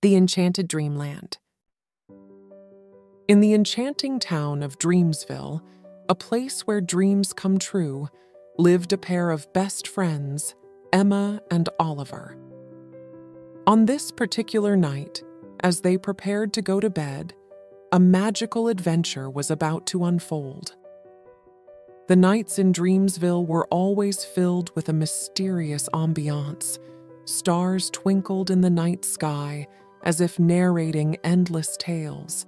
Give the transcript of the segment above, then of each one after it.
The Enchanted Dreamland. In the enchanting town of Dreamsville, a place where dreams come true, lived a pair of best friends, Emma and Oliver. On this particular night, as they prepared to go to bed, a magical adventure was about to unfold. The nights in Dreamsville were always filled with a mysterious ambiance. Stars twinkled in the night sky as if narrating endless tales.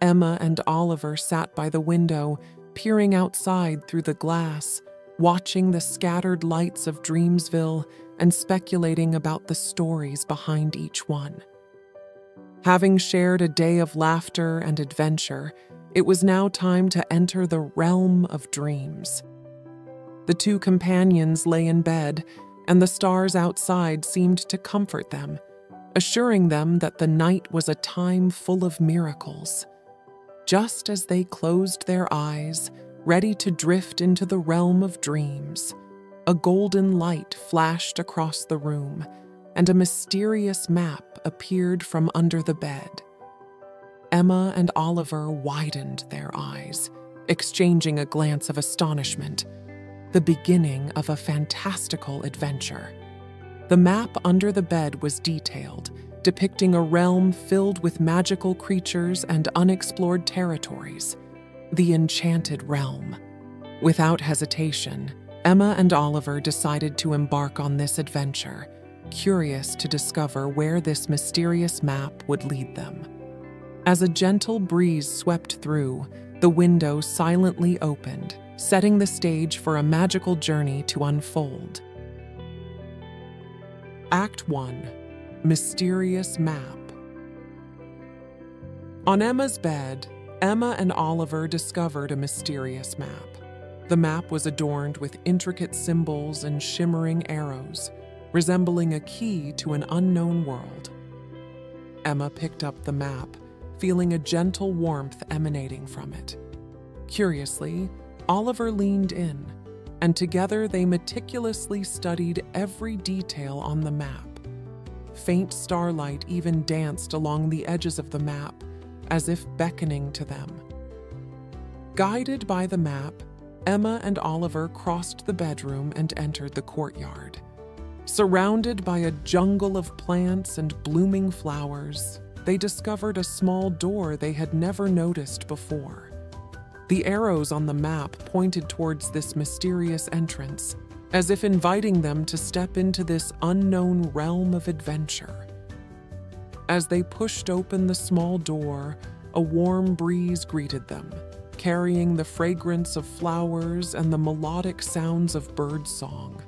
Emma and Oliver sat by the window, peering outside through the glass, watching the scattered lights of Dreamsville and speculating about the stories behind each one. Having shared a day of laughter and adventure, it was now time to enter the realm of dreams. The two companions lay in bed, and the stars outside seemed to comfort them assuring them that the night was a time full of miracles. Just as they closed their eyes, ready to drift into the realm of dreams, a golden light flashed across the room, and a mysterious map appeared from under the bed. Emma and Oliver widened their eyes, exchanging a glance of astonishment, the beginning of a fantastical adventure. The map under the bed was detailed, depicting a realm filled with magical creatures and unexplored territories. The Enchanted Realm. Without hesitation, Emma and Oliver decided to embark on this adventure, curious to discover where this mysterious map would lead them. As a gentle breeze swept through, the window silently opened, setting the stage for a magical journey to unfold. Act 1 Mysterious Map On Emma's bed, Emma and Oliver discovered a mysterious map. The map was adorned with intricate symbols and shimmering arrows, resembling a key to an unknown world. Emma picked up the map, feeling a gentle warmth emanating from it. Curiously, Oliver leaned in and together they meticulously studied every detail on the map. Faint starlight even danced along the edges of the map, as if beckoning to them. Guided by the map, Emma and Oliver crossed the bedroom and entered the courtyard. Surrounded by a jungle of plants and blooming flowers, they discovered a small door they had never noticed before. The arrows on the map pointed towards this mysterious entrance, as if inviting them to step into this unknown realm of adventure. As they pushed open the small door, a warm breeze greeted them, carrying the fragrance of flowers and the melodic sounds of birdsong.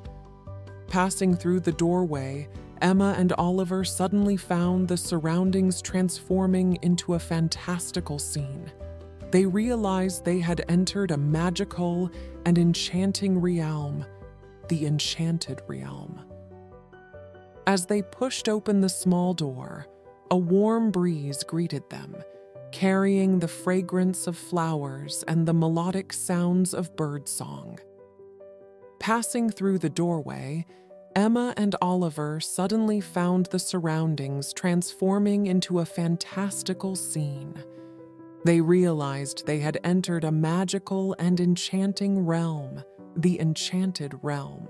Passing through the doorway, Emma and Oliver suddenly found the surroundings transforming into a fantastical scene they realized they had entered a magical and enchanting realm, the Enchanted Realm. As they pushed open the small door, a warm breeze greeted them, carrying the fragrance of flowers and the melodic sounds of birdsong. Passing through the doorway, Emma and Oliver suddenly found the surroundings transforming into a fantastical scene. They realized they had entered a magical and enchanting realm, the Enchanted Realm.